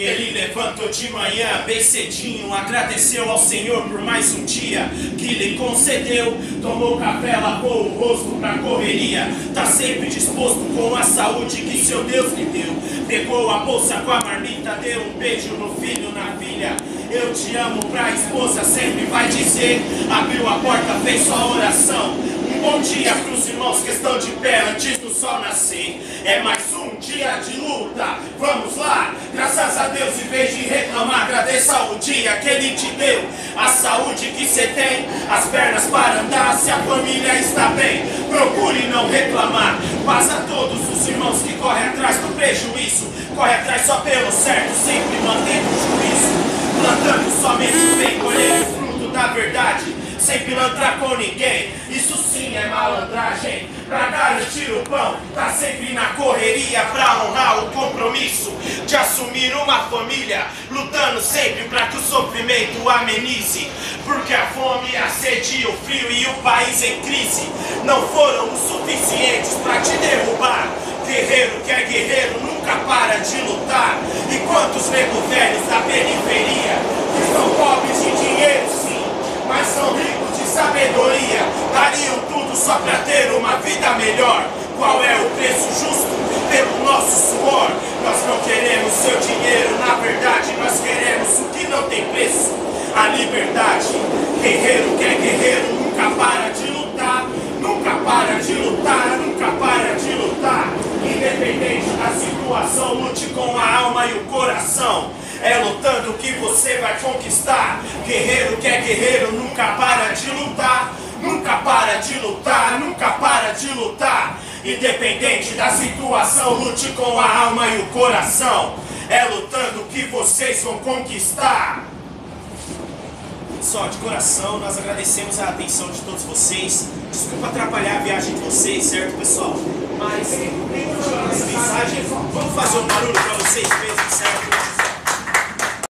Ele levantou de manhã, bem cedinho, agradeceu ao Senhor por mais um dia que lhe concedeu. Tomou café, lavou o rosto pra correria. Tá sempre disposto com a saúde que seu Deus lhe deu. Pegou a bolsa com a marmita, deu um beijo no filho, na filha. Eu te amo pra esposa, sempre vai dizer. Abriu a porta, fez sua oração. Um bom dia pros irmãos que estão de pé antes do sol nascer. É mais um dia de luta, vamos lá. Graças a Deus, em vez de reclamar, dia que Ele te deu. A saúde que você tem, as pernas para andar. Se a família está bem, procure não reclamar. Paz a todos os irmãos que correm atrás do prejuízo. Corre atrás só pelo certo, sempre mantendo o juízo. Plantando somente o bem, colhendo o fruto da verdade sem pilantrar com ninguém. Isso sim é malandragem. Pra garantir o pão, tá sempre na correria pra honrar o compromisso de assumir uma família, lutando sempre pra que o sofrimento amenize. Porque a fome, a sede, o frio e o país em crise não foram o suficientes pra te derrubar. Guerreiro que é guerreiro nunca para de lutar. E quantos nego velhos da periferia que são pobres de dinheiro, sim, mas são ricos de sabedoria. Dariam tudo só pra ter uma vida melhor. Qual é o preço justo pelo nosso suor? Nós não queremos seu dinheiro, na verdade nós queremos o que não tem preço. A liberdade. Guerreiro que é guerreiro nunca para de lutar. Nunca para de lutar, nunca para de lutar. Independente da situação, lute com a alma e o coração. É lutando que você vai conquistar. Guerreiro que é guerreiro nunca para de lutar. Para de lutar, nunca para de lutar. Independente da situação, lute com a alma e o coração. É lutando que vocês vão conquistar. Só de coração, nós agradecemos a atenção de todos vocês. Desculpa atrapalhar a viagem de vocês, certo, pessoal? Mas, mensagem, vamos fazer um barulho para vocês mesmo, certo?